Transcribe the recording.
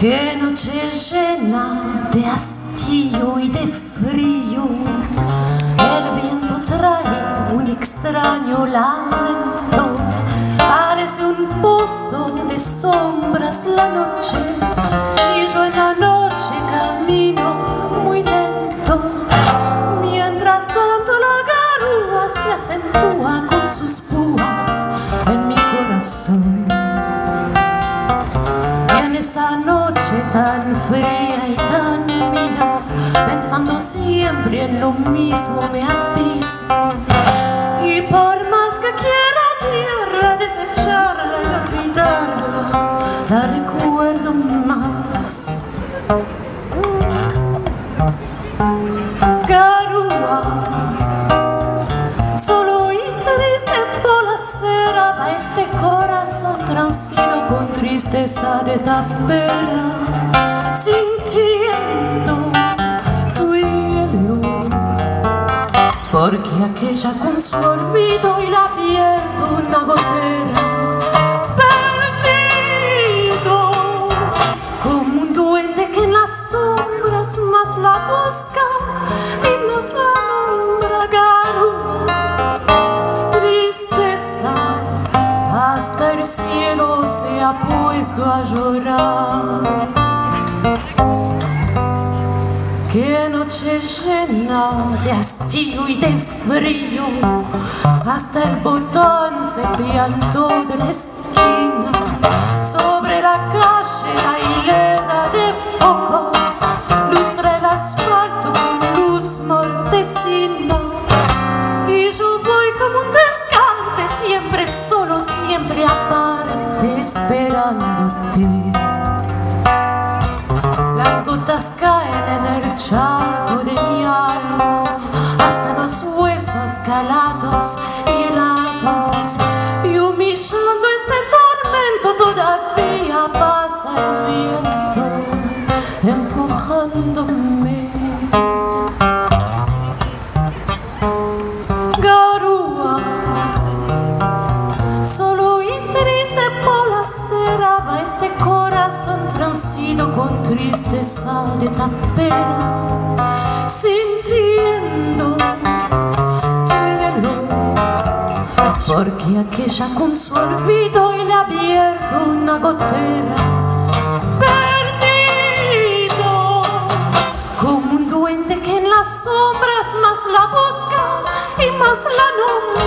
Qué noche llena de hastío y de frío. El viento trae un extraño lamento. Y en esa noche tan fría y tan mía, pensando siempre en lo mismo me abismo. Y por más que quiera odiarla, desecharla y olvidarla, la recuerdo más. Transido con tristeza de tapera, sintiendo tu hielo. Porque aquella con su olvido y la abierto una gotera, perdido como un duende que en las sombras más la busca se ha puesto a llorar. Qué noche llena de hastío y de frío, hasta el botón se piantó de la esquina. Sobre la calle la hilera de focos lustra el asfalto con luz mortecina. Y yo voy como un descarte, siempre solo, siempre aparte, esperándote. Las gotas caen en el charco de mi alma hasta los huesos calados y helados y humillando este tormento todavía pasa el viento empujándome. Con tristeza de tapera, sintiendo tu hielo, porque aquella con su olvido le ha abierto una gotera, perdido como un duende que en las sombras más la busca y más la nombra.